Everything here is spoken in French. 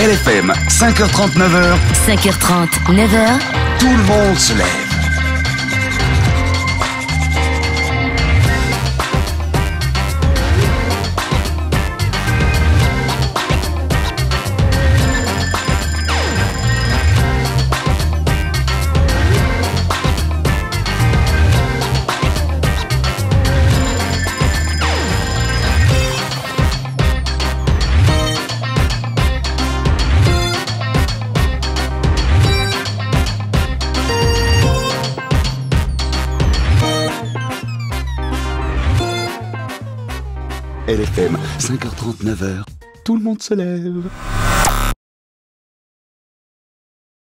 LFM, 5h30, 9h, 5h30, 9h, tout le monde se lève. LFM, 5h30, 9h, tout le monde se lève.